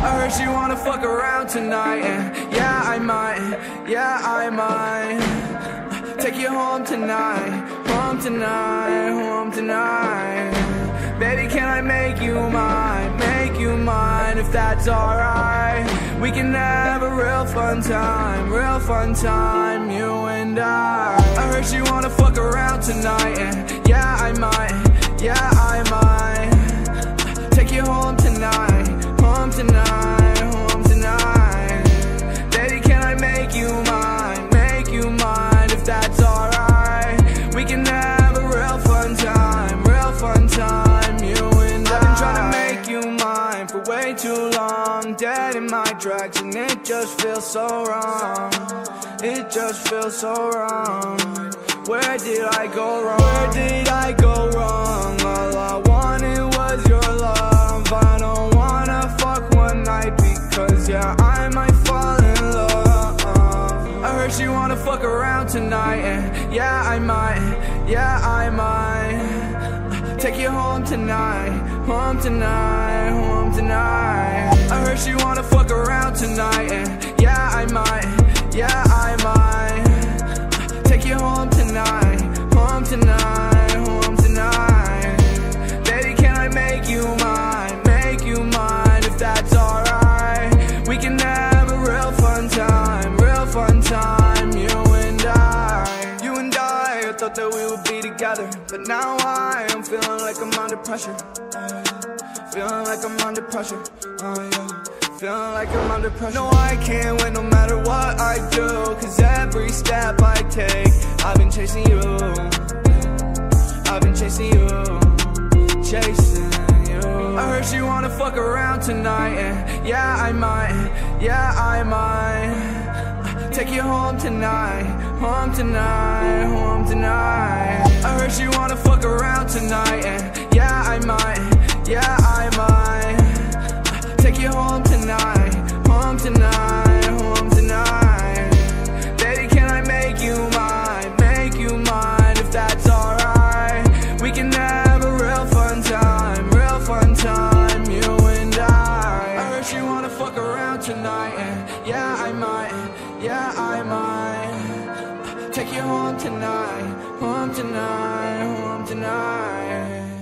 I heard she wanna fuck around tonight, and yeah, I might, yeah, I might take you home tonight, home tonight, home tonight. Baby, can I make you mine, make you mine if that's alright? We can have a real fun time, real fun time, you and I. I heard she wanna fuck around tonight, and that's alright? We can have a real fun time, real fun time, you and I. I've been trying to make you mine for way too long, dead in my tracks, and it just feels so wrong. It just feels so wrong. Where did I go wrong? Where did I go wrong? She wanna fuck around tonight, and yeah, I might, yeah, I might. Take you home tonight, home tonight, home tonight. I heard she wanna fuck around tonight, and yeah, I might, yeah, I might. Take you home thought we would be together, but now I am feeling like I'm under pressure. uh, feeling like I'm under pressure. Oh yeah. Feeling like I'm under pressure. No, I can't win no matter what I do. Cause every step I take, I've been chasing you. I've been chasing you. Chasing you. I heard she wanna fuck around tonight. And yeah, I might. Yeah, I might. Take you home tonight. Home tonight. Home tonight. Fuck around tonight, and yeah, I might, yeah, I might. Take you home tonight, home tonight, home tonight.